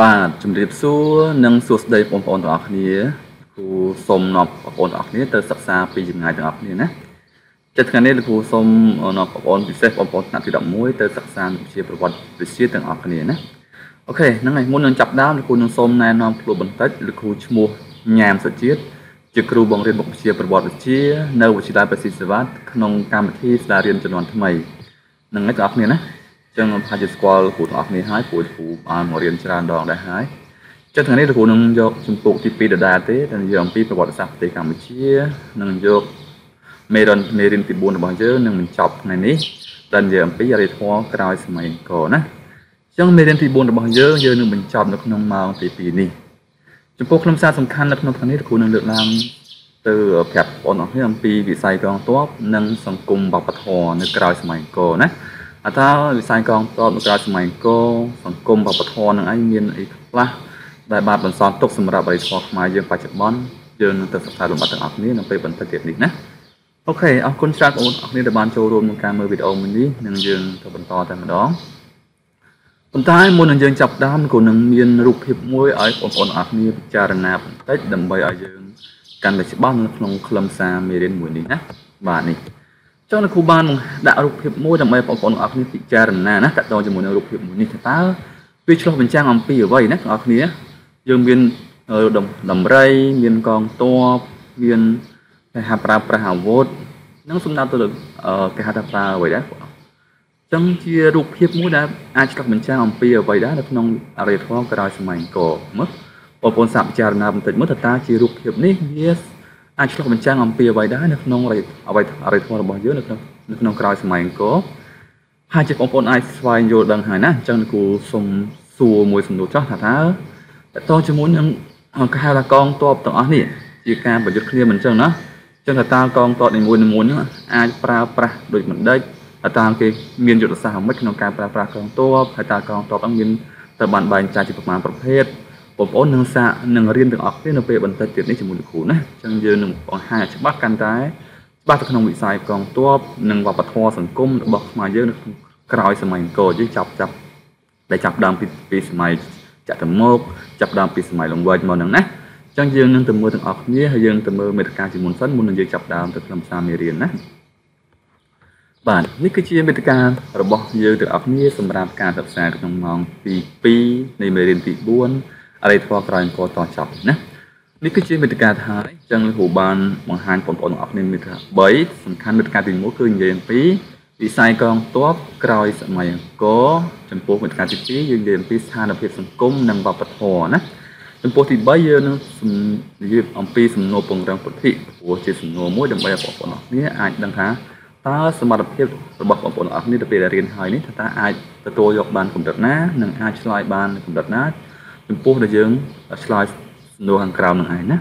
បាទជំរាបសួរនិងសួស្តីបងប្អូនទាំងអស់គ្នាគ្រូសូមនាំបងប្អូនទាំងអស់គ្នាទៅសិក្សាពីចម្ងាយទាំងអស់គ្នាណាចិត្តថ្ងៃនេះលោកគ្រូសូមនាំបងប្អូនពិសេសបងប្អូនថ្នាក់ទី11ទៅសិក្សាវិជ្ជាប្រវត្តិវិទ្យាទាំងអស់គ្នាណាអូខេហ្នឹងហើយមុននឹងចាប់ដើមលោកគ្រូនឹងសូមណែនាំខ្លួនបន្តិចលោកគ្រូឈ្មោះញ៉ាមសុជាតិជាគ្រូបង្រៀនមុខវិជ្ជាប្រវត្តិវិទ្យានៅវិទ្យាល័យបេស៊ីសវត្តក្នុងកម្មវិធីស្ដាររៀនចំនួនថ្មីហ្នឹងហើយបងប្អូនណា ចឹងប្រហែលជាស្គាល់គ្រូទាំងអស់គ្នាហើយព្រោះគ្រូបានមករៀនច្រើនដងដែរហើយចឹងថ្ងៃនេះគ្រូនឹងយកជំពូកទី2ដដែលទេដែលនិយាយអំពីប្រវត្តិសាស្ត្រប្រទេសកម្ពុជានឹងយកមេរៀនមេរៀនទី4របស់យើងនឹងបញ្ចប់ថ្ងៃនេះដែលនិយាយអំពីអរិយធម៌ក្រោយសម័យអង្គរណាចឹងមេរៀនទី4របស់យើងយើងនឹងបញ្ចប់នៅក្នុងម៉ោងទី2នេះចំពោះខ្លឹមសារសំខាន់នៅក្នុងថ្ងៃនេះគ្រូនឹងលើកឡើងទៅប្រាប់បងប្អូនអរគ្នាអំពីវិស័យកងទ័ពនិងសង្គមវប្បធម៌នៅក្រៅសម័យអង្គរណា អតើវិស័យកងទ័ពនៅក្រៅសម័យអង្គរសង្គមវប្បធម៌នឹងឯងមានអីខ្លះដែលបានបន្សល់ទុកសម្រាប់អរិយធម៌ខ្មែរយើងបច្ចុប្បន្នយើងនឹងទៅសិក្សាលំបាត់ទាំងអស់គ្នានៅពេលបន្តិចទៀតនេះណាអូខេអរគុណច្រើនបងប្អូនអរគ្នាដែលបានចូលរួមក្នុងការមើលវីដេអូមួយនេះនឹងយើងទៅបន្តតែម្ដងប៉ុន្តែមុននឹងយើងចាប់ដើមក៏នឹងមានរូបភាពមួយឲ្យបងប្អូនអរគ្នាពិចារណាបន្តិចដើម្បីឲ្យយើងកាន់តែច្បាស់នៅក្នុងខ្លឹមសារមេរៀនមួយនេះណាបាទនេះ ចឹងលោកគ្រូបានដាក់រូបភាពមួយដើម្បីបងប្អូនអរគ្នាពិចារណាណាតទៅជាមួយនឹងរូបភាពមួយនេះតើវាឆ្លុះបញ្ចាំងអំពីអ្វីណាបងប្អូនយើងមានដំរីមានកងទ័ពមានគេហៅប្រើប្រាស់អាវុធនឹងសំដៅទៅលើគេហៅថាប្រើអ្វីដែរចឹងជារូបភាពមួយដែលអាចឆ្លុះបញ្ចាំងអំពីអ្វីដែរនៅក្នុងអរិយធម៌ក្រោយសម័យអង្គរមើលបងប្អូនសាកពិចារណាបន្តិចមើលតើជារូបភាពនេះវា អាចឆ្លុះបញ្ចាំងអំពីអ្វីដែរនៅក្នុងអ្វីអរិយធម៌របស់យើងនៅក្នុងនៅក្នុងក្រោយសម័យអង្គរហើយជាបងប្អូនអាចស្វែងយល់ដឹងហើយណាអញ្ចឹងគូសុំសួរមួយសំណួរចោះថាតើតើជាមួយនឹងគេហៅថាកងទ័ពទាំងអស់នេះជាការប្រយុទ្ធគ្នាមិនអញ្ចឹងណាអញ្ចឹងថាតើកងទ័ពនីមួយៗហ្នឹងអាចប្រើប្រាស់ដូចមិនដេចតើគេមានយុទ្ធសាស្ត្រអ្វីក្នុងការប្រើប្រាស់កងទ័ពហើយតើកងទ័ពហ្នឹងមានទៅបានបែងចែកជាប្រមាណប្រភេទ បងប្អូននឹងសាកនឹងរៀនទាំងអស់គ្នានៅពេលបន្តិចទៀតនេះជាមួយលោកគ្រូណាអញ្ចឹងយើងនឹងបង្ហាញច្បាស់កាន់តែច្បាស់ទៅក្នុងវិស័យកងទ័ពនិងវប្បធម៌សង្គមរបស់ខ្មែរយើងនៅក្នុងក្រោយសម័យអង្គរយើងចាប់ចាប់ដែលចាប់ដើមពីពីសម័យចតុមុខចាប់ដើមពីសម័យលង្វែកមកហ្នឹងណាអញ្ចឹងយើងនឹងទៅមើលទាំងអស់គ្នាហើយយើងទៅមើលមេត្តាជាមុនសិនមុននឹងយើងចាប់ដើមទៅក្នុងសាមេរៀនណាបាទនេះគឺជាមេត្តារបស់យើងទាំងអស់គ្នាសម្រាប់ការសិក្សាក្នុងម៉ោងទី2នៃមេរៀនទី4 អរិយធម៌ក្រោយអង្គតចប់ណានេះគឺជាមេត្តាថាអញ្ចឹងលោកគ្រូបានបង្ហាញបងប្អូនទាំងអស់គ្នាមេត្តា3សំខាន់មេត្តាទី1គឺនិយាយអំពីវិស័យកងទ័ពក្រោយសម័យអង្គរចំពោះមេត្តាទី2យើងនិយាយអំពីស្ថានភាពសង្គមនិងវប្បធម៌ណាចំពោះទី3យើងនឹងនិយាយអំពីសំណួរពង្រឹងពុទ្ធិព្រោះជាសំណួរមួយដើម្បីឲ្យបងប្អូនអស់គ្នាអាចដឹងថាតើសមត្ថភាពរបស់បងប្អូនអស់គ្នាទៅពេលដែលរៀនហើយនេះតើអាចទទួលយកបានកម្រិតណានិងអាចឆ្លើយបានកម្រិតណា ចំពោះដែលយើងឆ្លើយសំណួរខាងក្រោមនឹងឯងណា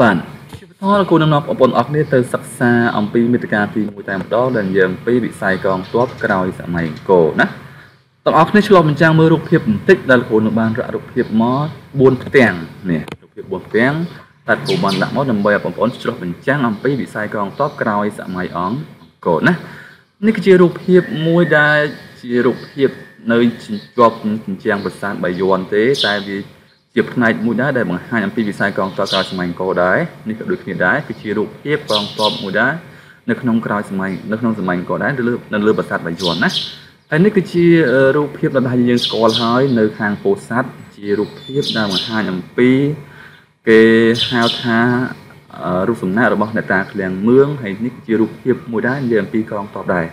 បាទជាបន្តគូនឹងនាំបងប្អូនអរគ្នាទៅសិក្សាអំពីមេត្តាទី1តែម្ដងដែលនិយាយអំពីវិស័យកងទ័ពក្រោយសម័យអង្គរណាបងប្អូនគ្នាឆ្លុះបញ្ចាំងមើលរូបភាពបន្តិចដែលគ្រូនឹងបានរករូបភាពមក4ផ្ទាំងនេះរូបភាព4ផ្ទាំងតែគ្រូបានដាក់មកដើម្បីឲ្យបងប្អូនឆ្លុះបញ្ចាំងអំពីវិស័យកងទ័ពក្រោយសម័យអង្គរណានេះគឺជារូបភាពមួយដែលជារូបភាព នៅជាប់ជញ្ជាំងប្រាសាទបាយ័នទេតែវាជាផ្នែកមួយដែរដែលបង្ហាញអំពីវិស័យកងទ័ពក្រោយសម័យអង្គរដែរនេះក៏ដូចគ្នាដែរគឺជារូបភាពកងទ័ពមួយដែរនៅក្នុងក្រោយសម័យនៅក្នុងសម័យអង្គរដែរនៅលើនៅលើប្រាសាទបាយ័នណាហើយនេះគឺជារូបភាពដែលយើងស្គាល់ហើយនៅខាងពោធិ៍សាត់ជារូបភាពដែលបង្ហាញអំពីគេហៅថារូបសំណាករបស់អ្នកតាឃ្លាំងមឿងហើយនេះជារូបភាពមួយដែរនិយាយអំពីកងទ័ពដែរ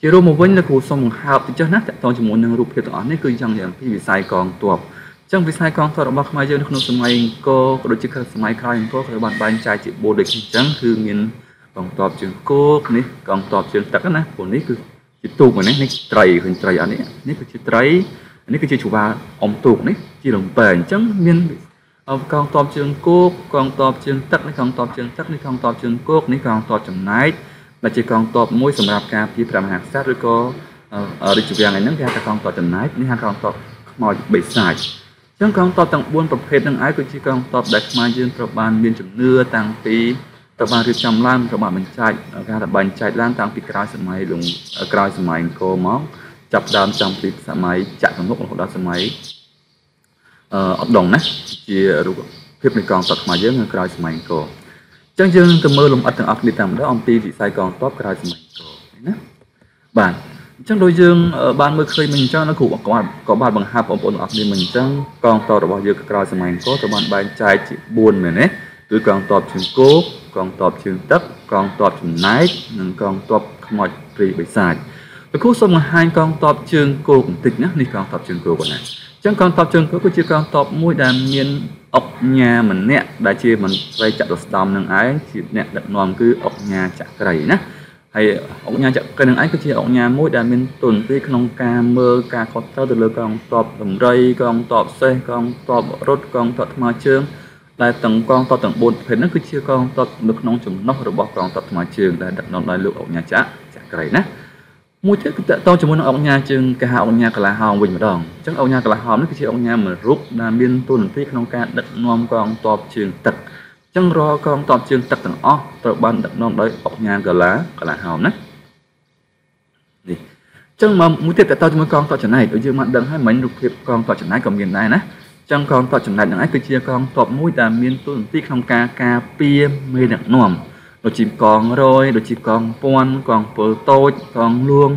ជារួមមកវិញលោកគ្រូសូមបង្ហើបទៅចុះណាតកតជាមួយនឹងរូបភាពទាំងអស់នេះគឺចង់និយាយអំពីវិស័យកងទ័ពអញ្ចឹងវិស័យកងទ័ពរបស់ខ្មែរយើងនៅក្នុងសម័យអង្គរក៏ដូចជាសម័យក្រោយអង្គរក៏បានបែងចែកជាបូដូចអញ្ចឹងគឺមានកងទ័ពជើងគោកនេះកងទ័ពជើងទឹកណាព្រោះនេះគឺជាទូកនេះនេះត្រីឃើញត្រីអត់នេះនេះគឺជាត្រីនេះគឺជាជូវ៉ាអុំទូកនេះជាលំពែអញ្ចឹងមានកងទ័ពជើងគោកកងទ័ពជើងទឹកនេះកងទ័ពជើងទឹកនេះកងទ័ពជើងគោកនេះកងទ័ពចំណែក ដែលជាកងទ័ពមួយសម្រាប់ការពារព្រះមហាក្សត្រឬក៏រាជវាំងឯហ្នឹងគេហៅថាកងទ័ពចំណែកនេះហៅកងទ័ពខ្មោចបិសាចអញ្ចឹងកងទ័ពទាំង4ប្រភេទហ្នឹងឯងគឺជាកងទ័ពដែលខ្មែរយើងត្រូវបានមានជំនឿតាំងពីត្រូវបានរៀបចំឡើងត្រូវបានបញ្ចែកការរបាញ់ចែកឡើងតាំងពីក្រោយសម័យលងក្រោយសម័យអង្គរមកចាប់ដើមចំពីសម័យចក្រមុខរហូតដល់សម័យអឺអត់ដងណាជារូបភាពនៃកងទ័ពខ្មែរយើងនៅក្រោយសម័យអង្គរអញ្ចឹងយើងនឹងទៅមើលលំអិតទាំងអស់គ្នាតែម្ដងអំពីវិស័យកងទ័ពក្រោយសម័យអង្គរណាបាទអញ្ចឹងដូចយើងបានមើលឃើញមិញអញ្ចឹងនៅគ្រូក៏បានក៏បានបង្ហាញបងប្អូនទាំងអស់គ្នាមិញអញ្ចឹងកងទ័ពរបស់យើងក្រោយសម័យអង្គរត្រូវបានបែងចែកជា4មែនទេគឺកងទ័ពជើងគោកកងទ័ពជើងទឹកកងទ័ពចំណែកនិងកងទ័ពខ្មោចព្រីបិសាចលោកគ្រូសូមបង្ហាញកងទ័ពជើងគោកបន្តិចណានេះកងទ័ពជើងគោកណាចឹងកងទ័ពជើងគោកគឺជាកងទ័ពមួយដែលមាន អុកញ៉ាម្នាក់ដែលជាមន្ត្រីចតុស្ដម្ភនឹងឯងជាអ្នកដឹកនាំគឺអុកញ៉ាចក្រីណាហើយអុកញ៉ាចក្រីនឹងឯងគឺជាអុកញ៉ាមួយដែលមានទុនទីក្នុងការមើលការខុសត្រូវទៅលើកងទ័ពតម្រៃកងទ័ពសេះកងទ័ពរត់កងទ័ពថ្មើរជើងដែលទាំងកងទ័ពទាំង4ប្រភេទហ្នឹងគឺជាកងទ័ពនៅក្នុងចំណុះរបស់កងទ័ពថ្មើរជើងដែលដឹកនាំដោយលោកអុកញ៉ាចក្រីណា មួយទៀតគឺតកតជាមួយនឹងអង្គញាជើងគេហៅអង្គញាកលាហោមវិញម្ដងអញ្ចឹងអង្គញាកលាហោមនេះគឺជាអង្គញាមួយរូបដែលមានទូនាទីក្នុងការដឹកនាំកងទ័ពជើងទឹកអញ្ចឹងរាល់កងទ័ពជើងទឹកទាំងអស់ត្រូវបានដឹកនាំដោយអង្គញាកលាកលាហោមណានេះអញ្ចឹងមកមួយទៀតតកតជាមួយកងទ័ពចំណែកដូចយើងបានដឹងហើយមិញរូបភាពកងទ័ពចំណែកក៏មានដែរណាចឹងកងទ័ពចំណែកនឹងឯងគឺជាកងទ័ពមួយដែលមានទូនាទីក្នុងការការពារមេដឹកនាំ ដូចជាកងរយដូចជាកងពាន់កងពលតូចកងលួង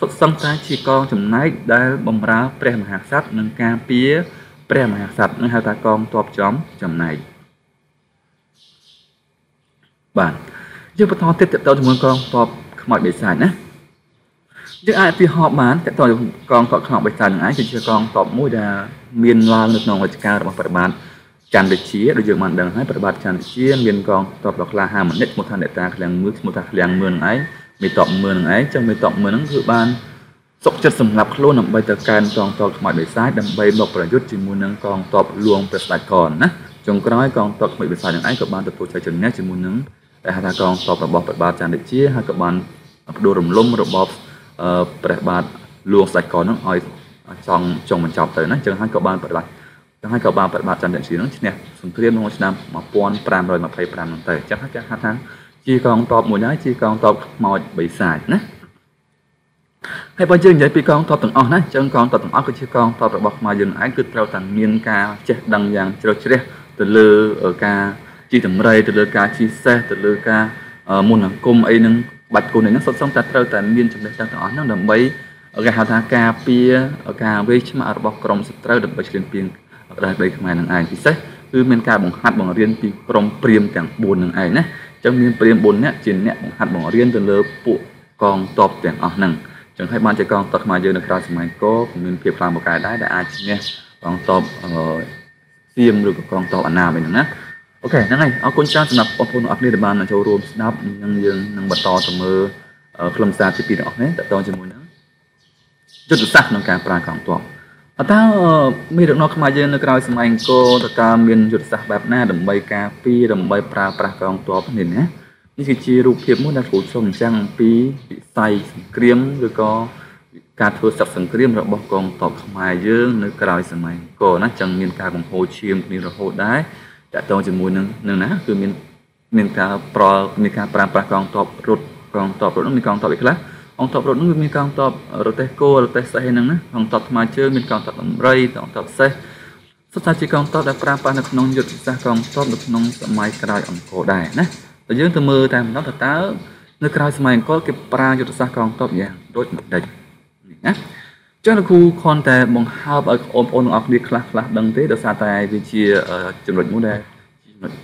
សុទ្ធសឹងតែជាកងចំណែកដែលបំរើព្រះមហាក្សត្រនិងការពារព្រះមហាក្សត្រនឹងហៅថាកងទ័ពចំចំណែកបាទយើងបន្តទៀតតទៅជាមួយកងទ័ពខ្មោចបិសាចណាយើងអាចពីហោបានតទៅកងទ័ពខ្មោចបិសាចនឹងឯងគឺជាកងទ័ពមួយដែលមានឡើងនៅក្នុងរជ្ជកាលរបស់ព្រះបាទ ចន្ទវិជាដូចយើងបានដឹងហើយប្របាទចន្ទវិជាមានកងទ័ពដ៏ក្លាហានម្នាក់ឈ្មោះថាអ្នកតាឃ្លាំងមឿឈ្មោះថាឃ្លាំងមឿនឹងឯងមេតបមឿនឹងឯងចឹងមេតបមឿនឹងគឺបានសុកចិត្តសម្លាប់ខ្លួនដើម្បីទៅកើនកងទ័ពខ្មោចបិសាចដើម្បីមកប្រយុទ្ធជាមួយនឹងកងទ័ពលួងព្រះស្ដេចកនណាចុងក្រោយកងទ័ពខ្មោចបិសាចនឹងឯងក៏បានទទួលជ័យជំនះជាមួយនឹងតែហៅថាកងទ័ពរបស់ព្រះបាទចន្ទវិជាហើយក៏បានបដូររំលំរបបព្រះបាទលួងស្ដេចកននឹងឲ្យចង់ចង់បញ្ចប់ទៅណាចឹងហើយក៏បានប្របាទ ចឹងហើយក៏បានប្របាទចន្ទវិជានឹងឈ្នះសង្គ្រាមក្នុងឆ្នាំ1525ហ្នឹងទៅចឹងហើយគេហៅថាជាកងទ័ពមួយដែរជាកងទ័ពខ្មោចបិសាចណាហើយបើយើងនិយាយពីកងទ័ពទាំងអស់ណាចឹងកងទ័ពទាំងអស់គឺជាកងទ័ពរបស់ខ្មែរយើងឯងគឺត្រូវតែមានការចេះដឹងយ៉ាងជ្រៅជ្រះទៅលើការជីតម្រៃទៅលើការជីសេះទៅលើការមុនអង្គមអីហ្នឹងបាច់គុណហ្នឹងសុទ្ធសឹងតែត្រូវតែមានចំណេះដឹងទាំងអស់ហ្នឹងដើម្បីគេហៅថាការពារការវេឆ្មាក់របស់ក្រមសត្រូវដើម្បីឈ្លានពាន ដែរដីខ្មែរនឹងឯងពិសេសគឺមានការបង្ហាត់បង្រៀនពីក្រមព្រាមទាំង4នឹងឯងណាចឹងមានព្រាម4នាក់ជាអ្នកបង្ហាត់បង្រៀនទៅលើពួកកងទ័ពទាំងអស់ហ្នឹងចឹងហើយបានជាកងទ័ពខ្មែរយើងនៅក្រៅសម័យកក៏មានភាពខ្លាំងមកកែដែរដែលអាចឈ្នះកងទ័ពសៀមឬក៏កងទ័ពអាណាវិញហ្នឹងណាអូខេហ្នឹងហើយអរគុណច្រើនសម្រាប់បងប្អូនអរគ្នាដែលបានចូលរួមស្ដាប់នឹងយើងនឹងបន្តទៅមើលខ្លឹមសារទី2របស់នេះតទៅជាមួយនឹងយុទ្ធសាស្ត្រក្នុងការប្រើកងទ័ពអ តើមានដឹកនាំខ្មែរយើងនៅក្រៅសម័យអង្គរតើតើមានយុទ្ធសាស្ត្របែបណាដើម្បីការពារដើម្បីប្រើប្រាស់កងទ័ពនេះណានេះគឺជារូបភាពមួយដែលគ្រូចង់អញ្ចឹងអំពីវិស័យសង្គ្រាមឬក៏ការធ្វើសឹកសង្គ្រាមរបស់កងទ័ពខ្មែរយើងនៅក្រៅសម័យអង្គរណាចឹងមានការបង្ហូរឈាមគ្នារហូតដែរតកតងជាមួយនឹងនឹងណាគឺមានមានការប្រមានការប្រើប្រាស់កងទ័ពរត់កងទ័ពរត់នោះមានកងទ័ពអីខ្លះក ងទ័ពរត់នោះវាមានកងទ័ពរទេះគោរទេះសេះហ្នឹងណាកងទ័ពថ្មើរជើងមានកងទ័ពដំរីកងទ័ពសេះសុទ្ធតែជាកងទ័ពដែលប្រើប្រាស់នៅក្នុងយុទ្ធសាស្ត្រកងទ័ពនៅក្នុងសម័យក្រោយអង្គរដែរណាតែយើងទៅមើលតែម្ដងតើតើនៅក្រោយសម័យអង្គរគេប្រើយុទ្ធសាស្ត្រកងទ័ពយ៉ាងដូចម្ដេចនេះណាចឹងលោកគ្រូខនតែបង្ហើបឲ្យបងប្អូនទាំងអស់គ្នាខ្លះខ្លះដឹងទេដោយសារតែវាជាចំណុចមួយដែល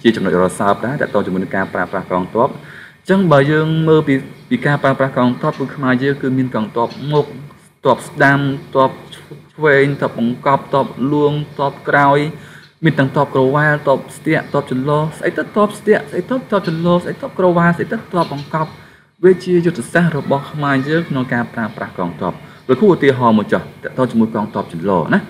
ជាចំណុចរសើបដែរតើតើជាមួយនឹងការប្រើប្រាស់កងទ័ព ចឹងបើយើងមើលពីពីការប្រើប្រាស់កងទ័ពគឺខ្មែរយើងគឺមានកងទ័ពមុខទ័ពស្ដាំទ័ពឆ្វេងទ័ពបង្កប់ទ័ពលួងទ័ពក្រោយមានទាំងទ័ពក្រវ៉ាលទ័ពស្ទាក់ទ័ពចន្លោស្អីទៅទ័ពស្ទាក់ស្អីទៅទ័ពចន្លោស្អីទ័ពក្រវ៉ាលស្អីទៅទ័ពបង្កប់វាជាយុទ្ធសាស្ត្ររបស់ខ្មែរយើងក្នុងការប្រើប្រាស់កងទ័ពលោកគ្រូឧទាហរណ៍មកចុះតទៅជាមួយកងទ័ពចន្លោណា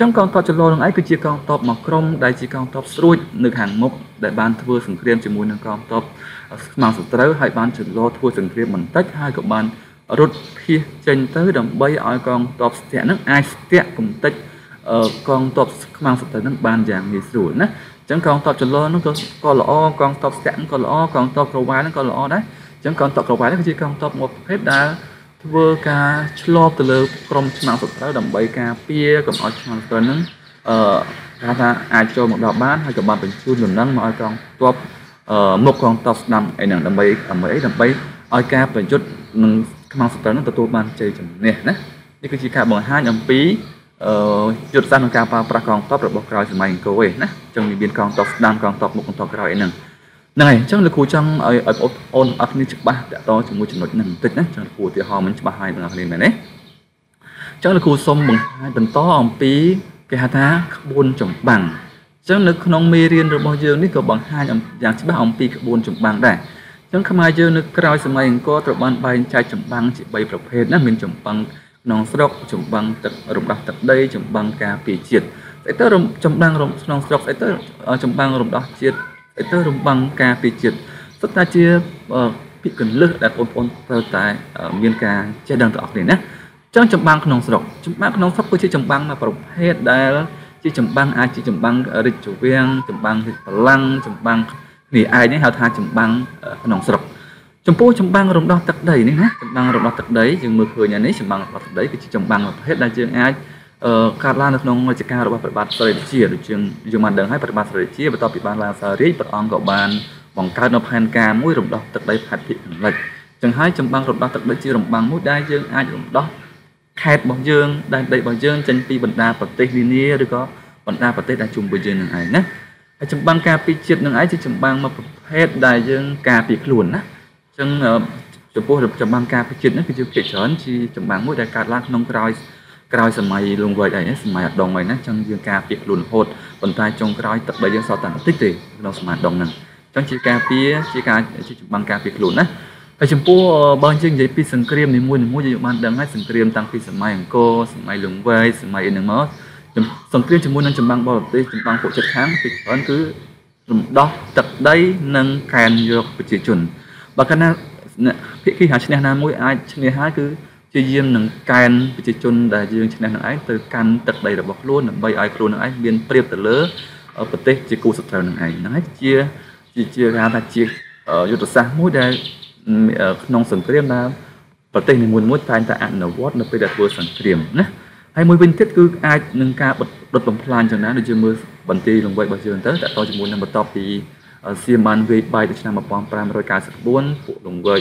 ចឹងកងទ័ពចន្លោនឹងឯងគឺជាកងទ័ពមួយក្រុមដែលជាកងទ័ពស្រួចនៅខាងមុខដែលបានធ្វើសង្គ្រាមជាមួយនឹងកងទ័ព ខ្មាំងសត្រូវហើយបានចន្លោធ្វើសង្គ្រាមបន្តិចហើយក៏បានរត់ភៀសចេញទៅដើម្បីឲ្យកងទ័ពស្ទាក់នឹងអាចស្ទាក់កំតិចកងទ័ពខ្មាំងសត្រូវនឹងបានយ៉ាងងាយស្រួលណាអញ្ចឹងកងទ័ពចន្លោនោះក៏ក៏ល្អកងទ័ពស្ទាក់ក៏ល្អកងទ័ពក្រវ៉ានឹងក៏ល្អដែរអញ្ចឹងកងទ័ពក្រវ៉ានេះគឺជាកងទ័ពមួយប្រភេទដែលធ្វើការឆ្លបទៅលើក្រុមឆ្នាំងសត្រូវដើម្បីការពារកុំឲ្យឆ្នាំងសត្រូវនឹងអឺគេថាអាចចូលមកដល់បានហើយក៏បានបញ្ជូនដំណឹងមកឲ្យកងទ័ពអឺ មុខកងទ័ពស្ដាំអីហ្នឹងដើម្បីដើម្បីអីដើម្បីឲ្យការប្រយុទ្ធនឹងខ្មាំងសត្រូវនឹងទទួលបានជ័យជំនះណានេះគឺជាការបង្ហាញអំពីអឺយុទ្ធសាស្ត្រក្នុងការប្រើប្រាស់កងទ័ពរបស់ក្រោយសម័យអង្គរឯណាអញ្ចឹងមានកងទ័ពស្ដាំកងទ័ពមុខកងទ័ពក្រោយអីហ្នឹងហ្នឹងហើយអញ្ចឹងលោកគ្រូចង់ឲ្យឲ្យបងប្អូនអត់គ្នាច្បាស់តទៅជាមួយចំណុចហ្នឹងបន្តិចណាចង់គ្រូឧទាហរណ៍មិនច្បាស់ហើយបងប្អូនមែនទេអញ្ចឹងលោកគ្រូសូមបង្ហាញបន្តអំពីគេហៅថាក្បួនចម្បាំងអញ្ចឹងនៅក្នុងមេរៀនរបស់យើងនេះក៏បង្ហាញយ៉ាងច្បាស់អំពីក្បួនចម្បាំងដែរអញ្ចឹងខ្មែរយើងនៅក្រោយសម័យអង្គរត្រូវបានបែងចែកចម្បាំងជា3ប្រភេទណាមានចម្បាំងក្នុងស្រុកចម្បាំងទឹករំដោះទឹកដីចម្បាំងការពារជាតិស្អីទៅចម្បាំងក្នុងស្រុកស្អីទៅចម្បាំងរំដោះជាតិស្អីទៅរំបាំងការពារជាតិសុទ្ធតែជាពាក្យកលឹះដែលបងប្អូនត្រូវតែមានការចេះដឹងទាំងអស់គ្នាណាចឹងចម្បាំងក្នុងស្រុកចម្បាំងក្នុងស្រុកគឺជាចម្បាំងមួយប្រភេទដែល ជាចម្បាំងអាចជាចម្បាំងរាជវាំងចម្បាំងរាជបល្ល័ង្កចម្បាំងគ្នាឯងនេះហៅថាចម្បាំងក្នុងស្រុកចំពោះចម្បាំងរំដោះទឹកដីនេះណាចម្បាំងរំដោះទឹកដីយើងមើលឃើញនេះចម្បាំងរំដោះទឹកដីគឺជាចម្បាំងមួយប្រភេទដែលយើងអាចអឺកាត់ឡើងនៅក្នុងរាជការរបស់ព្រះបាទស្រីរាជាដូចជាយើងបានដឹងហើយព្រះបាទស្រីរាជាបន្ទាប់ពីបានឡើងសាររាជព្រះអង្គក៏បានបង្កើតនៅផែនការមួយរំដោះទឹកដីផែនភាគខាងលិចចឹងហើយចម្បាំងរំដោះទឹកដីជារំបាំងមួយដែលយើងអាចរំដោះ ខេត្តរបស់យើងដែនដីរបស់យើងចេញពីបណ្ដាប្រទេសនានាឬក៏បណ្ដាប្រទេសដែលជុំវិញយើងនឹងឯងណាហើយចម្បាំងការពារជាតិនឹងឯងជាចម្បាំងមួយប្រភេទដែលយើងការពារខ្លួនណាអញ្ចឹងចំពោះចម្បាំងការពារជាតិនេះគឺជាភាគច្រើនជាចម្បាំងមួយដែលកើតឡើងក្នុងក្រោយក្រោយសម័យលង្វែកអីណាសម័យអដងអីណាអញ្ចឹងយើងការពារខ្លួនរហូតប៉ុន្តែចុងក្រោយទឹកដីយើងសល់តែបន្តិចទេក្នុងសម័យដងហ្នឹងអញ្ចឹងជាការពារជាការជាចម្បាំងការពារខ្លួនណា ហើយចំពោះបើយើងនិយាយពីសង្គ្រាមនីមួយៗយើងបានដឹងហើយសង្គ្រាមតាំងពីសម័យអង្គរសម័យលង្វែកសម័យអីហ្នឹងមកសង្គ្រាមជាមួយនឹងចម្បាំងបរទេសចម្បាំងពួកជិតខាងពីច្រើនគឺរំដោះទឹកដីនិងកែនយកប្រជាជនបើកាលណាភាគីហាឈ្នះណាមួយអាចឈ្នះហើយគឺជាយាមនឹងកែនប្រជាជនដែលយើងឈ្នះនឹងឯងទៅកាន់ទឹកដីរបស់ខ្លួនដើម្បីឲ្យខ្លួននឹងឯងមានប្រៀបទៅលើប្រទេសជាគូសត្រូវនឹងឯងហ្នឹងហើយជាជាជាគេហៅថាជាយុទ្ធសាស្ត្រមួយដែល ក្នុងសង្គ្រាមដែលប្រទេសនីមួយៗតែងតែអនុវត្តនៅពេលដែលធ្វើសង្គ្រាមណាហើយមួយវិញទៀតគឺអាចនឹងការបដិបំផ្លាញចឹងណាដូចជាមើលបន្ទាយលង្វែករបស់យើងទៅតទៅជាមួយនឹងបន្ទាប់ពីសៀមបានវាយបាយទៅឆ្នាំ1594ពួកលង្វែក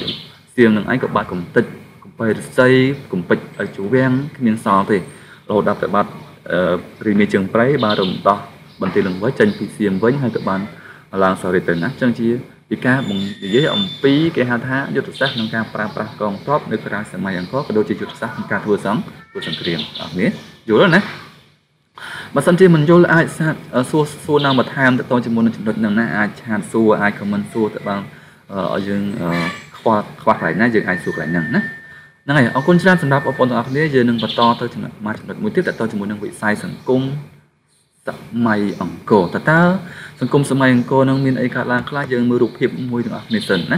សៀមនឹងឯងក៏បានកំទេចកំបៃរស័យកំពេចជវាំងគ្មានសល់ទេរហូតដល់តែបាត់រីមីជើងប្រៃបានរំដោះបន្ទាយលង្វែកចេញពីសៀមវិញហើយក៏បានឡើងសរិទ្ធទៅណាចឹងជា ពីការបង្និយាយអំពីគេហៅថាយុទ្ធសាស្ត្រក្នុងការប្រើប្រាស់កងទ័ពនៅក្រៅសម័យអង្គរក៏ដូចជាយុទ្ធសាស្ត្រក្នុងការធ្វើសង្ធ្វើសង្គ្រាមអរគ្នាយល់ណាបើសិនជាមិនយល់អាចសាកសួរសួរនៅបន្ថែមទៅតជាមួយនឹងចំណុចហ្នឹងណាអាចឆាតសួរអាចខមមិនសួរទៅបានឲ្យយើងខ្វះខ្វះកន្លែងណាយើងអាចសួរកន្លែងហ្នឹងណាហ្នឹងហើយអរគុណច្រើនសម្រាប់បងប្អូនទាំងអស់គ្នាយើងនឹងបន្តទៅចំណុចមួយចំណុចមួយទៀតតទៅជាមួយនឹងវិស័យសង្គមសម័យអង្គរតើតើស ង្គមសម័យអង្គរនឹងមានអីកើតឡើងខ្លះយើងមើលរូបភាពមួយទាំងអស់គ្នាសិនណា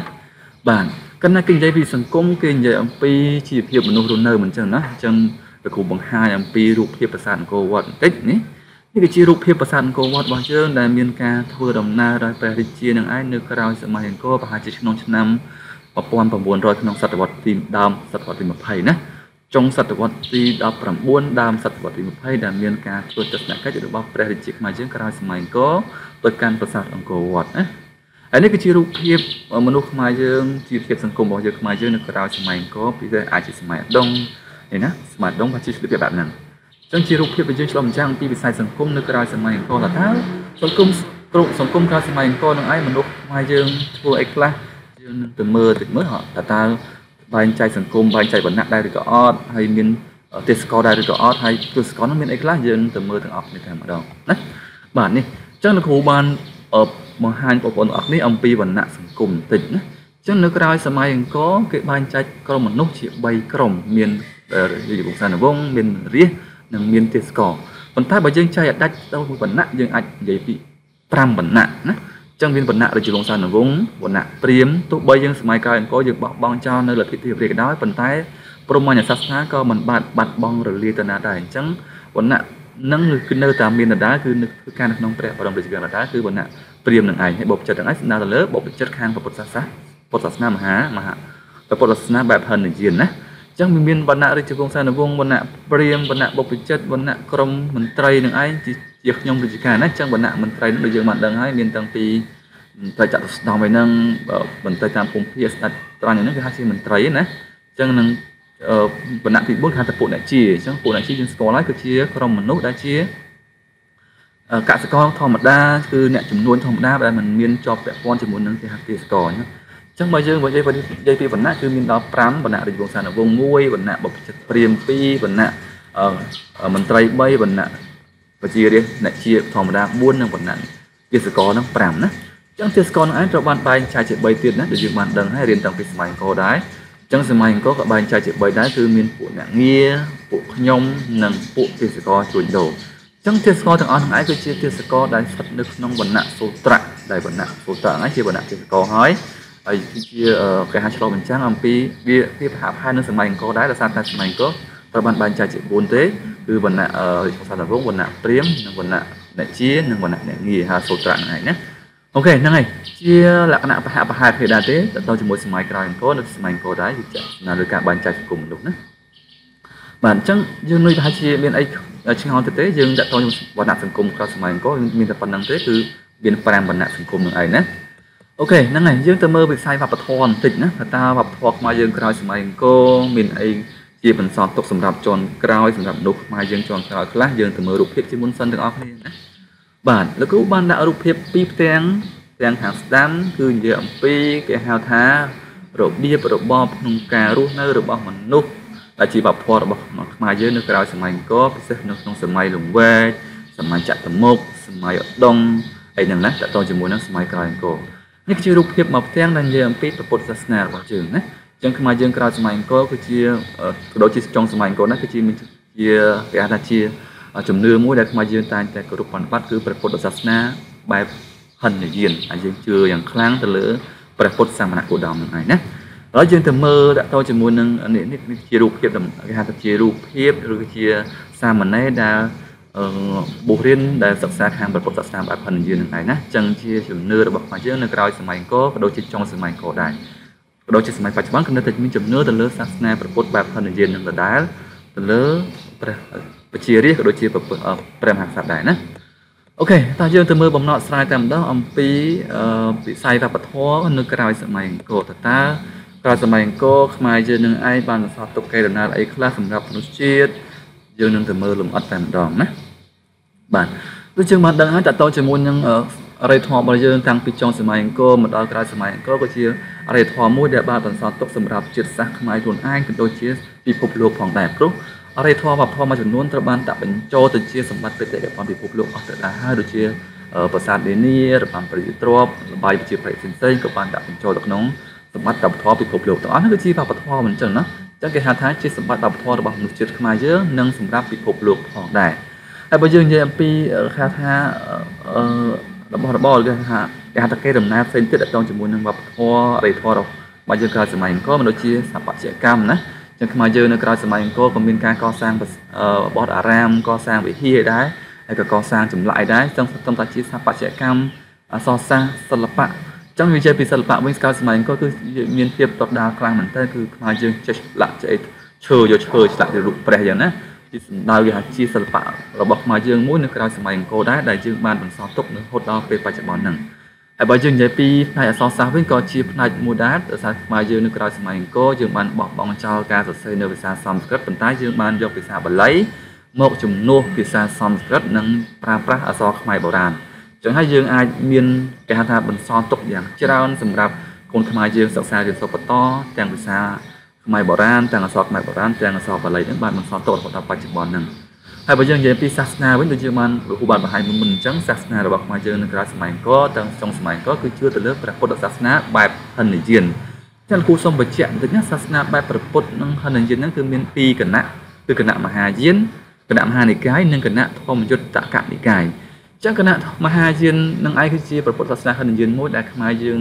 បាទកណ្ណាគេនិយាយពីសង្គមគេនិយាយអំពីជីវភាពមនុស្សរស់នៅមិនចឹងណាអញ្ចឹងលោកគ្រូបង្ហាញអំពីរូបភាពប្រាសាទអង្គរវត្តបន្តិចនេះនេះគឺជារូបភាពប្រាសាទអង្គរវត្តរបស់យើងដែលមានការធ្វើដំណើរដោយព្រះរាជានឹងឯងនៅក្រៅសម័យអង្គរប្រហែលជាក្នុងឆ្នាំ1900ក្នុងសតវត្សទីដើមសតវត្សទី20ណា ចុងសតវត្សទី19ដើមសតវត្សទី20ដែលមានការធ្វើទស្សនកិច្ចរបស់ព្រះរាជាខ្មែរយើងក្រោយសម័យអង្គរទៅកាន់ប្រាសាទអង្គរវត្តណាហើយនេះគឺជារូបភាពមនុស្សខ្មែរយើងជីវភាពសង្គមរបស់យើងខ្មែរយើងនៅក្រោយសម័យអង្គរពិសេសអាចជាសម័យអដងនេះណាសម័យអដងក៏ជាជីវភាពបែបហ្នឹងអញ្ចឹងជារូបភាពដែលយើងឆ្លុះបញ្ចាំងពីវិស័យសង្គមនៅក្រោយសម័យអង្គរថាតើសង្គមគ្រប់សង្គមក្រោយសម័យអង្គរនឹងឯងមនុស្សខ្មែរយើងធ្វើអីខ្លះយើងនឹងទៅមើលតិចមើលថាតើ បែងចែកសង្គមបែងចែកវណ្ណៈដែរឬក៏អត់ហើយមានទេសកលដែរឬក៏អត់ហើយទេសកលនោះមានអីខ្លះយើងទៅមើលទាំងអស់គ្នាតែម្ដងណាបាទនេះអញ្ចឹងលោកគ្រូបានបង្ហាញបងប្អូនទាំងអស់គ្នាអំពីវណ្ណៈសង្គមបន្តិចណាអញ្ចឹងនៅក្រៅសម័យអង្គរគេបែងចែកក្រុមមនុស្សជា3ក្រុមមានរាជវង្សានុវង្សមានរាជនិងមានទេសកលប៉ុន្តែបើយើងចែកឲ្យដាច់ទៅវណ្ណៈយើងអាចនិយាយពី5វណ្ណៈណា ចឹងមានវណ្ណៈរាជវង្សានុវង្សវណ្ណៈព្រាហ្មណ៍ទោះបីយើងសម័យក្រោយអង្គរយើងបោះបង់ចោលនៅលទ្ធិទេវរាជក៏ដោយប៉ុន្តែព្រហ្មញ្ញសាសនាក៏មិនបាត់បាត់បង់រលាយទៅណាដែរអញ្ចឹងវណ្ណៈនឹងគឺនៅតែមានដដែលគឺនៅគឺការនៅក្នុងព្រះបរមរាជវាំងដដែលគឺវណ្ណៈព្រាហ្មណ៍នឹងឯងហើយបុព្វជិតទាំងឯងស្នើទៅលើបុព្វជិតខាងពុទ្ធសាសនាពុទ្ធសាសនាមហាមហាពុទ្ធសាសនាបែបហិនយានណាអញ្ចឹងវាមានវណ្ណៈរាជវង្សានុវង្សវណ្ណៈព្រាហ្មណ៍វណ្ណៈបុព្វជិតវណ្ណៈក្រមមន្ត្រីនឹងឯង ជាជាខ្ញុំដូចជាការណាចឹងវណ្ណៈមន្ត្រីនោះដូចយើងបានដឹងហើយមានតាំងពីមន្ត្រីចាត់ស្ដមឯហ្នឹងមន្ត្រីតាមភូមិភាគស្ដេចត្រាញ់ហ្នឹងគឺហៅជាមន្ត្រីណាអញ្ចឹងនឹងវណ្ណៈទី4ហៅថាពួកអ្នកជាអញ្ចឹងពួកអ្នកជាយើងស្គាល់ហើយគឺជាក្រុមមនុស្សដែលជាកសិករធម្មតាគឺអ្នកចំនួនធម្មតាដែលមិនមានជាប់ពាក់ព័ន្ធជាមួយនឹងគេហកសិករណាអញ្ចឹងបើយើងបើនិយាយនិយាយពីវណ្ណៈគឺមានដល់5វណ្ណៈរាជវង្សានុវង្ស1វណ្ណៈបព្វជិតព្រាម2វណ្ណៈមន្ត្រី3វណ្ណៈ ប្រជារាស្ត្រអ្នកជាធម្មតា4និងវណ្ណៈទេសកលនឹង5ណាអញ្ចឹងទេសកលនឹងឯងត្រូវបានបែងចែកជា3ទៀតណាដែលយើងបានដឹងហើយរៀនតាំងពីសម័យអង្គរដែរអញ្ចឹងសម័យអង្គរក៏បែងចែកជា3ដែរគឺមានពួកអ្នកងារពួកខ្ញុំនិងពួកទេសកលជួញដូរអញ្ចឹងទេសកលទាំងអស់ទាំងឯងគឺជាទេសកលដែលស្ថិតនៅក្នុងវណ្ណៈសូត្រៈដែលវណ្ណៈសូត្រៈហ្នឹងជាវណ្ណៈទេសកលហើយហើយគឺជាគេហៅឆ្លុះបញ្ចាំងអំពីវាវាប្រហាក់ប្រហែលនឹងសម័យអង្គរដែរដោយសារតែសម័យអង្គរ ត្រូវបានបែងចែកជា4ទេគឺវណ្ណៈរាជសាស្ត្រវង្សវណ្ណៈព្រាហ្មណ៍និងវណ្ណៈអ្នកជានិងវណ្ណៈអ្នកងារហៅសូត្រៈហ្នឹងឯងណាOkay ហ្នឹងហើយជាលក្ខណៈប្រហាក់ប្រហែលគ្នាដែរទេទៅជាមួយសម័យក្រោយអង្គរនៅសម័យអង្គរដែរវាចាក់ណាលើការបែងចែកសង្គមមនុស្សណាបាទអញ្ចឹងយើងនុះប្រហែលជាមានអីឆ្ងល់ទៅទេយើងដាក់តវណ្ណៈសង្គមក្រោយសម័យអង្គរមានតែប៉ុណ្ណឹងទេគឺមាន5វណ្ណៈសង្គមនឹងឯងណា Okay ហ្នឹងហើយយើងទៅមើលវិស័យវប្បធម៌បន្តិចណាថាតើវប្បធម៌ខ្មែរយើងក្រោយសម័យអង្គរមានអី ជាបន្សល់ទុកសម្រាប់ជនក្រោយសម្រាប់មនុស្សខ្មែរយើងជនក្រោយខ្លះយើងទៅមើលរូបភាពជាមុនសិនទាំងអស់គ្នាណាបាទលោកគ្រូបានដាក់រូបភាពពីរផ្ទាំងទាំងខាងស្ដាំគឺនិយាយអំពីគេហៅថារបៀបរបបក្នុងការរស់នៅរបស់មនុស្សដែលជាវប្បធម៌របស់ខ្មែរយើងនៅក្រៅសម័យអង្គរពិសេសនៅក្នុងសម័យលង្វែកសម័យចតុមុខសម័យឧត្តមអីហ្នឹងណាតទៅជាមួយនឹងសម័យក្រោយអង្គរនេះគឺជារូបភាពមួយផ្ទាំងដែលនិយាយអំពីពុទ្ធសាសនារបស់យើងណា ចឹងខ្មែរយើងក្រៅសម័យអង្គរគឺជាក៏ដូចជាចុងសម័យអង្គរណាគឺជាជាគេហៅថាជាជំនឿមួយដែលខ្មែរយើងតែងតែគោរពបប្រតិបត្តិគឺព្រះពុទ្ធសាសនាបែបហិនយានហើយយើងជឿយ៉ាងខ្លាំងទៅលើព្រះពុទ្ធសាមណគោតមនឹងឯងណាហើយយើងទៅមើលដាក់តជាមួយនឹងនេះនេះជារូបភាពគេហៅថាជារូបភាពឬជាសាមណេរដែលបុរៀនដែលសិក្សាខាងព្រះពុទ្ធសាសនាបែបហិនយាននឹងឯងណាចឹងជាជំនឿរបស់ខ្មែរយើងនៅក្រៅសម័យអង្គរក៏ដូចជាចុងសម័យអង្គរដែរ ក៏ដូចជាសម័យបច្ចុប្បន្នក៏នៅតែមានជំនឿទៅលើសាសនាព្រះពុទ្ធបែបហិនយាននឹងដដែលទៅលើព្រះពជារាជក៏ដូចជាព្រះមហាក្សត្រដែរណាអូខេតោះយើងទៅមើលបំណត់ស្រាយតែម្ដងអំពីវិស័យវប្បធម៌នៅក្រៅសម័យអង្គរតើតើក្រៅសម័យអង្គរខ្មែរយើងនឹងឯងបានបន្សល់ទុកកេរដំណែលអីខ្លះសម្រាប់មនុស្សជាតិយើងនឹងទៅមើលលំអិតតែម្ដងណាបាទដូចយើងបានដឹងហើយតើតជាមួយនឹង អរិយធម៌របស់យើងតាំងពីចុងសម័យអង្គរមកដល់ក្រោយសម័យអង្គរក៏ជាអរិយធម៌មួយដែលបានបន្សល់ទុកសម្រាប់ជាតិសាសន៍ខ្មែរខ្លួនឯងក៏ដូចជាពិភពលោកផងដែរព្រោះអរិយធម៌វប្បធម៌មួយចំនួនត្រូវបានដាក់បញ្ចូលទៅជាសម្បត្តិបេតិកភណ្ឌពិភពលោកអស់ទៅដែរហើយដូចជាប្រាសាទនានារបាំប្រយុទ្ធទ្របលបាយវិជាប្រៃផ្សេងៗក៏បានដាក់បញ្ចូលទៅក្នុងសម្បត្តិវប្បធម៌ពិភពលោកទាំងអស់នោះគឺជាវប្បធម៌មិនអញ្ចឹងណាចឹងគេហៅថាជាសម្បត្តិវប្បធម៌របស់មនុស្សជាតិខ្មែរយើងនិងសម្រាប់ពិភពលោកផងដែរហើយបើយើងនិយាយអំពីគេហៅថាអឺ របស់របរគេថាគេហៅថាគេដំណើរផ្សេងទៀតតទៅជាមួយនឹងវប្បធម៌អរិយធម៌របស់យើងក្រោយសម័យអង្គរមិនដូចជាស្ថាបត្យកម្មណាចឹងខ្មែរយើងនៅក្រោយសម័យអង្គរក៏មានការកសាងបទអារាមកសាងវិហារដែរហើយក៏កសាងចម្លាក់ដែរចឹងស្ទឹមតែជាស្ថាបត្យកម្មអសរសាស្ត្រសិល្បៈចឹងនិយាយពីសិល្បៈវិញក្រោយសម័យអង្គរគឺមានភាពដុតដាលខ្លាំងមែនតើគឺខ្មែរយើងចេះឆ្លាក់ចេះឈើយកឈើឆ្លាក់ជារូបព្រះយ៉ាងណា ជាសម្ដៅគេថាជាសិល្បៈរបស់ខ្មែរយើងមួយនៅក្រៅសម័យអង្គរដែរដែលយើងបានបន្សល់ទុកនៅរហូតដល់ពេលបច្ចុប្បន្នហ្នឹងហើយបើយើងនិយាយពីផ្នែកអក្សរសាស្ត្រវិញក៏ជាផ្នែកមួយដែរដោយសារខ្មែរយើងនៅក្រៅសម័យអង្គរយើងបានបោះបង់ចោលការសរសេរនៅភាសាសំស្ក្រឹតប៉ុន្តែយើងបានយកភាសាបាលីមកជំនួសភាសាសំស្ក្រឹតនិងប្រើប្រាស់អក្សរខ្មែរបុរាណចឹងហើយយើងអាចមានគេហៅថាបន្សល់ទុកយ៉ាងច្រើនសម្រាប់កូនខ្មែរយើងសិក្សារៀនសូត្របន្តទាំងភាសា ខ្មែរបុរាណទាំងអក្សរខ្មែរបុរាណទាំងអក្សរបាលីនឹងបានបន្សល់ទុករហូតដល់បច្ចុប្បន្នហ្នឹងហើយបើយើងនិយាយពីសាសនាវិញដូចយើងបានលោកគ្រូបានបង្ហាញមុនមុនអញ្ចឹងសាសនារបស់ខ្មែរយើងនៅក្រៅសម័យអង្គរទាំងចុងសម័យអង្គរគឺជឿទៅលើព្រះពុទ្ធសាសនាបែបហិនយានចឹងលោកគ្រូសូមបញ្ជាក់បន្តិចណាសាសនាបែបព្រះពុទ្ធនិងហិនយានហ្នឹងគឺមានពីរគណៈគឺគណៈមហាយានគណៈមហានិកាយនិងគណៈធម្មយុត្តកនិកាយចឹងគណៈមហាយាននឹងឯងគឺជាព្រះពុទ្ធសាសនាហិនយានមួយដែលខ្មែរយើង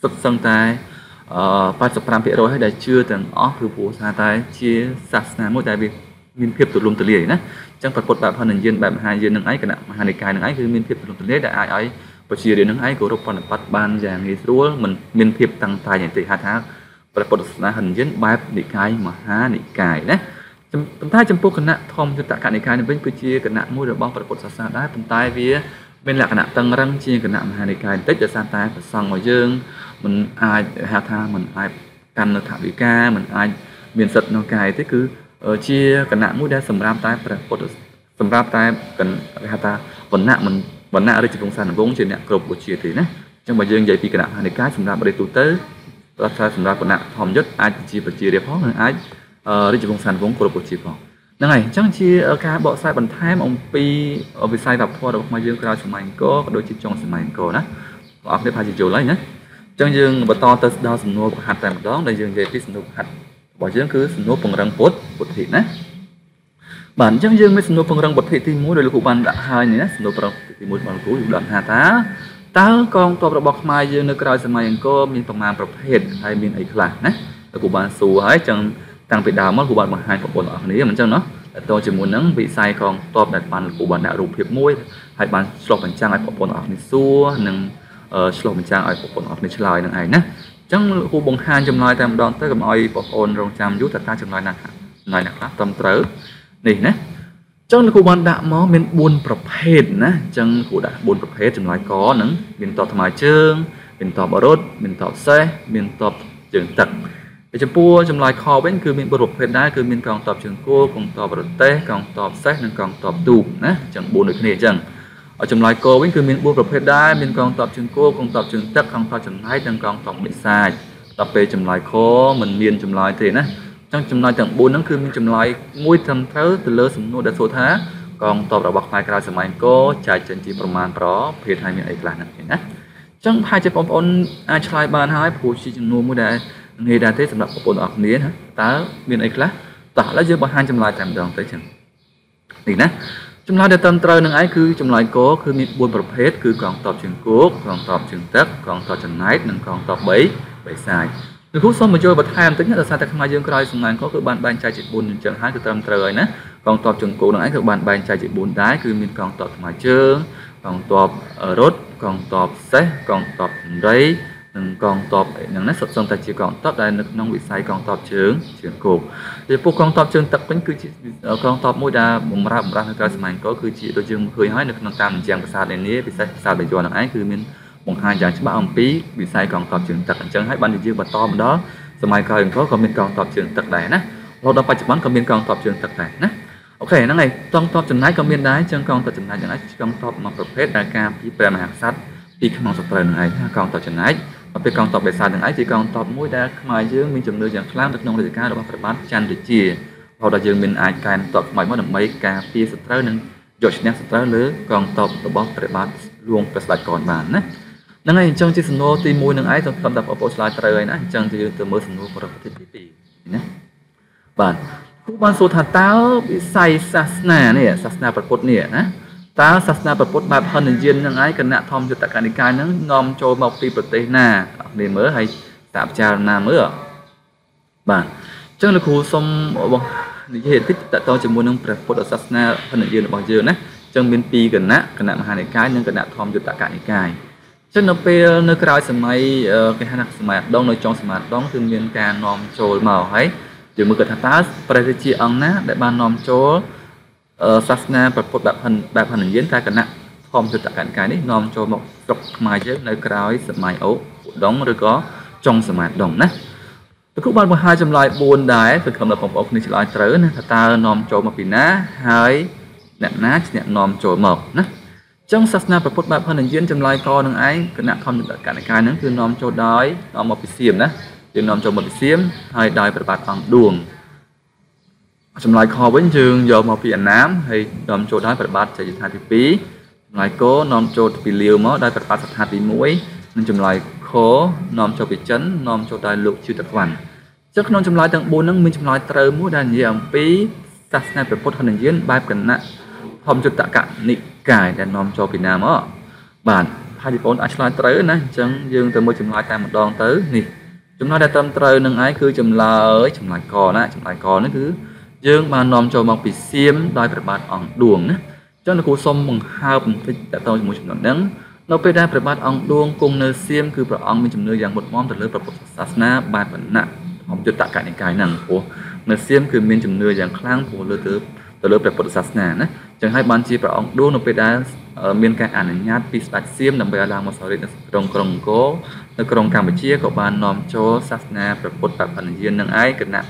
សុទ្ធសឹងតែអឺ 85%ហើយដែលជឿទាំងអស់គឺព្រោះថាតែជាសាសនាមួយដែលវាមានភាពទូលំទូលាយណាអញ្ចឹងប្រពុតបែបហនយានបែបមហាយាននឹងឯងគណៈមហានិកាយនឹងឯងគឺមានភាពទូលំទូលាយដែលអាចឲ្យប្រជារាស្ត្រនឹងឯងគោរពបប្រតិបត្តិបានយ៉ាងងាយស្រួលមិនមានភាពតាំងតែយ៉ាងតិចហៅថាព្រះពុទ្ធសាសនាហិនយានបែបនិកាយមហានិកាយណាប៉ុន្តែចំពោះគណៈធម្មយុត្តកនិកាយនេះវិញគឺជាគណៈមួយរបស់ព្រះពុទ្ធសាសនាដែរប៉ុន្តែវាមានលក្ខណៈតឹងរឹងជាគណៈមហានិកាយបន្តិចដោយសារតែប្រសង់របស់យើង មិនអាចហៅថាមិនអាចកាន់នៅថវិកាមិនអាចមានសិទ្ធិក្នុងកាយទេគឺជាគណៈមួយដែលសម្រាប់តែព្រះពុទ្ធសម្រាប់តែគេហៅថាវណ្ណៈមិនវណ្ណៈរាជវង្សានុវង្សជាអ្នកគ្រប់បុជាទេណាអញ្ចឹងបើយើងនិយាយពីគណៈមហានិកាយសម្រាប់រាជទូទៅរដ្ឋថាសម្រាប់គណៈធម្មយុត្តអាចជាប្រជារាផងនិងអាចរាជវង្សានុវង្សគ្រប់បុជាផងហ្នឹងហើយអញ្ចឹងជាការបកស្រាយបន្ថែមអំពីវិស័យវប្បធម៌របស់យើងក្រៅសម័យអង្គរក៏ដូចជាចុងសម័យអង្គរណាបងប្អូនប្រហែលជាយល់ហើយណា អញ្ចឹងយើងបន្តទៅដល់សំណួរប្រហាត់តែម្ដងដែលយើងនិយាយពីសំណួរប្រហាត់របស់យើងគឺសំណួរពង្រឹងពុទ្ធពុទ្ធិណាបាទអញ្ចឹងយើងមានសំណួរពង្រឹងពុទ្ធិទី1ដោយលោកគ្រូបានដាក់ហើយនេះណាសំណួរពង្រឹងទី1របស់លោកគ្រូយើងដាក់ថាតើតើកងទ័ពរបស់ខ្មែរយើងនៅក្រៅសម័យអង្គរមានប្រមាណប្រភេទហើយមានអីខ្លះណាលោកគ្រូបានសួរហើយអញ្ចឹងតាំងពីដើមមកគ្រូបានបង្ហាញបងប្អូនទាំងអស់គ្នាមិនអញ្ចឹងណាតទៅជាមួយនឹងវិស័យកងទ័ពដែលបានលោកគ្រូបានដាក់រូបភាពមួយហើយបានឆ្លុះបញ្ចាំងឲ្យបងប្អូនទាំងអស់គ្នាសួរនិង ឆ្លុះបញ្ចាំងឲ្យបងប្អូនទាំងអស់គ្នាឆ្លើយនឹងឯងណាអញ្ចឹងលោកគ្រូបង្ហាញចម្លើយតែម្ដងទៅកុំឲ្យបងប្អូនរងចាំយូរតើតើចម្លើយណាខ្លះចម្លើយណាខ្លះត្រឹមត្រូវនេះណាអញ្ចឹងលោកគ្រូបានដាក់មកមាន4ប្រភេទណាអញ្ចឹងគ្រូដាក់4ប្រភេទចម្លើយកនឹងមានតបថ្មើរជើង មានតបអរុតមានតបសេះមានតបជើងទឹកហើយចំពោះចម្លើយខវិញគឺមាន4ប្រភេទដែរគឺមានកងតបជើងគោកងតបរទេសកងតបសេះនិងកងតបទូកណាអញ្ចឹង4ដូចគ្នាអញ្ចឹង ចម្លើយកវិញគឺមាន4ប្រភេទដែរមានកងទ័ពជើងគោកងទ័ពជើងទឹកកងទ័ពចំណែកនិងកងទ័ពបិសាចដល់ពេលចម្លើយខមិនមានចម្លើយទេណាអញ្ចឹងចម្លើយទាំង4ហ្នឹងគឺមានចម្លើយមួយត្រឹមត្រូវទៅលើសំណួរដែលសួរថាកងទ័ពរបស់ខ្មែរក្រៅសម័យអង្គរចែកចេញជាប្រមាណប្រភេទហើយមានអីខ្លះហ្នឹងណាអញ្ចឹងប្រហែលជាបងប្អូនអាចឆ្លើយបានហើយព្រោះជាចំនួនមួយដែលងាយដែរទេសម្រាប់បងប្អូនអរគ្នាណាតើមានអីខ្លះតោះឥឡូវយើងបង្ហាញចម្លើយតែម្ដងទៅចឹងនេះណា ចម្លើយដែលត្រឹមត្រូវនឹងឯងគឺចម្លើយកគឺមាន4ប្រភេទគឺកងទ័ពជើងគោកកងទ័ពជើងទឹកកងទ័ពចំណែកនិងកងទ័ព3បិសាចលោកគ្រូសូមបញ្ចូលបន្ថែមបន្តិចដោយសារតែខ្មែរយើងក្រោយសំណាញ់ក៏គឺបានបែងចែកជា4អញ្ចឹងហើយគឺត្រឹមត្រូវហើយណាកងទ័ពជើងគោកនឹងឯងគឺបានបែងចែកជា4ដែរគឺមានកងទ័ពថ្មើរជើងកងទ័ពរត់កងទ័ពសេះកងទ័ពត្រី និងកងទ័ពហ្នឹងណាសុទ្ធសឹងតែជាកងទ័ពដែលនៅក្នុងវិស័យកងទ័ពជើងជើងគោកពីពួកកងទ័ពជើងទឹកវិញគឺជាកងទ័ពមួយដែលបំរើបំរាស់នៅក្រៅសម័យអង្គរគឺជាដូចយើងឃើញហើយនៅក្នុងតាមអញ្ចឹងប្រាសាទនានាពិសេសប្រាសាទបាយ័នហ្នឹងឯងគឺមានបង្ហាញយ៉ាងច្បាស់អំពីវិស័យកងទ័ពជើងទឹកអញ្ចឹងហើយបាននិយាយបន្តមកដល់សម័យក្រោយអង្គរក៏មានកងទ័ពជើងទឹកដែរណារហូតដល់បច្ចុប្បន្នក៏មានកងទ័ពជើងទឹកដែរណាអូខេហ្នឹងហើយកងទ័ពចំណាយក៏មានដែរចឹងកងទ័ពចំណាយចំណាយកងទ័ពមួយប្រភេទដែលការពីព្រះមហាក្សត្រពីក្នុងសត្រូវនឹងឯងកងទ័ពចំណាយ ពេលកងទ័ពបេសាទទាំងឯងជាកងទ័ពមួយដែលខ្មែរយើងមានជំនឿយ៉ាងខ្លាំងទៅក្នុងរាជការរបស់ព្រះបាទចន្ទរាជារហូតដល់យើងមានអាចកែនទ័ពថ្មីមកដើម្បីការពារសត្រូវនិងយកឈ្នះសត្រូវលើកងទ័ពរបស់ព្រះបាទលួងព្រះស្ដេចកនបានណាហ្នឹងហើយអញ្ចឹងជាសំណួរទី1នឹងឯងទៅតាមតែបងប្អូនឆ្លើយត្រូវហើយណាអញ្ចឹងយើងទៅមើលសំណួរប្រភេទទី2ណាបាទគូបានសួរថាតើវិស័យសាសនានេះសាសនាព្រះពុទ្ធនេះណា តើសាសនាពុទ្ធបែបហិនយាននឹងឯងគណៈធម្មយុត្តកនិកាយនឹងនាំចូលមកពីប្រទេសណាអ្នកនាងមើលហើយតាពិចារណាមើលបាទអញ្ចឹងលោកគ្រូសូមនិយាយបន្តិចតទៅជាមួយនឹងព្រះពុទ្ធសាសនាហិនយានរបស់យើងណាអញ្ចឹងមានពីរគណៈគណៈមហានិកាយនិងគណៈធម្មយុត្តកនិកាយអញ្ចឹងនៅពេលនៅក្រោយសម័យគេហៅថាសម័យដងនៅចុងសម័យដងគឺមានការនាំចូលមកហើយយើងមើលគាត់ថាតើព្រះរាជាអង្គណាដែលបាននាំចូល សាសនាប្រពុតបែបបែបហនុយានតែគណៈធម្មយុត្តកនិកាយនេះនាំចូលមកស្រុកខ្មែរយើងនៅក្រោយសម័យអូឧដុងឬក៏ចុងសម័យដុងណាលោកគ្រូបានបង្ហាញចម្លើយ4ដែរសង្ឃឹមថាបងប្អូនគ្នាឆ្លើយត្រូវណាថាតើនាំចូលមកពីណាហើយអ្នកណាជាអ្នកនាំចូលមកណាចឹងសាសនាប្រពុតបែបហនុយានចម្លើយកនឹងឯងគណៈធម្មយុត្តកនិកាយហ្នឹងគឺនាំចូលដោយនាំមកពីសៀមណាគឺនាំចូលមកពីសៀមហើយដោយប្របាទអង្គឌួង ចម្លើយខវិញយើងយកមកពីអណាមហើយនាំចូលដោយប្របាទចយុថាទី2ចម្លើយគនាំចូលពីលាវមកដោយប្របាទស្ថាទី1និងចម្លើយខនាំចូលពីចិននាំចូលដោយលោកជឿតវ៉ាន់ចុះក្នុងចម្លើយទាំង4ហ្នឹងមានចម្លើយត្រូវមួយដែលនិយាយអំពីសាសនាព្រះពុទ្ធហនុយានបែបគណៈធម្មយុត្តកនិកាយដែលនាំចូលពីណាមកបាទហើយបងប្អូនអាចឆ្លើយត្រូវណាអញ្ចឹងយើងទៅមើលចម្លើយតែម្ដងទៅនេះចម្លើយដែលត្រឹមត្រូវនឹងឯងគឺចម្លើយចម្លើយកណាចម្លើយកនេះគឺ យើងបាននាំចូលមកពីសៀមដោយព្រះបាទអង្គឌួងណាចឹងលោកគ្រូសូមបង្ហើបបន្តិចតទៅជាមួយចំណុចហ្នឹងនៅពេលដែលព្រះបាទអង្គឌួងគង់នៅសៀមគឺព្រះអង្គមានជំនឿយ៉ាងមុតមមទៅលើព្រះពុទ្ធសាសនាបែបវណ្ណៈធម្មយុត្តកនិកាយហ្នឹងព្រោះនៅសៀមគឺមានជំនឿយ៉ាងខ្លាំងព្រោះលើទៅទៅលើព្រះពុទ្ធសាសនាណាចឹងហើយបានជាព្រះអង្គដួងនៅពេលដែលមានការអនុញ្ញាតពីស្ដេចសៀមដើម្បីឲ្យឡើងមកសោរិតនៅក្រុងក្រុងអង្គរនៅក្រុងកម្ពុជាក៏បាននាំចូលសាសនាព្រះពុទ្ធបព្វនិយាននឹងឯងគណៈ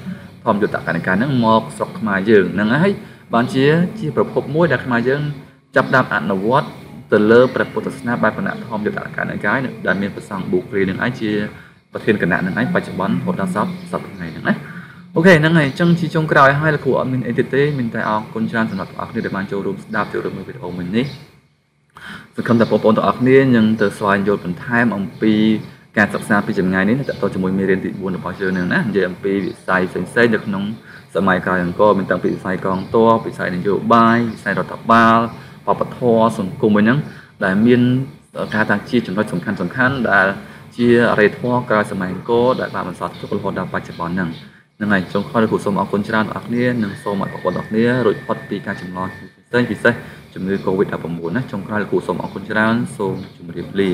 ធម្មយុត្តកនិកាយហ្នឹងមកស្រុកខ្មែរយើងហ្នឹងហើយបានជាជាប្រភពមួយដែលខ្មែរយើងចាប់ដើមអនុវត្តទៅលើព្រះពុទ្ធសាសនាបែបគណៈធម្មយុត្តកនិកាយដែលមានប្រសង់បុគ្គលនឹងឯងជាប្រធានគណៈនឹងឯងបច្ចុប្បន្នរហូតដល់សពសប្តាហ៍ថ្ងៃហ្នឹងណាអូខេហ្នឹងហើយអញ្ចឹងជាចុងក្រោយហើយលោកគ្រូអត់មានអីទៀតទេមានតែអរគុណច្រើនសម្រាប់បងប្អូនដែលបានចូលរួមស្ដាប់ចូលរួមមើលវីដេអូមួយនេះសង្ឃឹមថាបងប្អូនទាំងអស់គ្នានឹងទៅស្វែងយល់បន្ថែមអំពី ការសិក្សាពីចម្ងាយនេះតទៅជាមួយមេរៀនទី4របស់យើងនឹងណានិយាយអំពីវិស័យផ្សេងៗនៅក្នុងសម័យក្រោយអង្គរមានតាំងពីវិស័យកងទ័ពវិស័យនយោបាយវិស័យរដ្ឋបាលបព្វធម៌សង្គមអីហ្នឹងដែលមានការតាំងជាចំណុចសំខាន់សំខាន់ដែលជាអរិយធម៌ក្រោយសម័យអង្គរដែលបានបន្សល់ទុករហូតដល់បច្ចុប្បន្នហ្នឹងហ្នឹងហើយចុងក្រោយលោកគ្រូសូមអរគុណច្រើនបងប្អូននិងសូមឲ្យបងប្អូនទាំងគ្នារួចផុតពីការចម្លងផ្សេងពិសេសជំងឺ Covid-19 ណាចុងក្រោយលោកគ្រូសូមអរគុណច្រើនសូមជម្រាបលា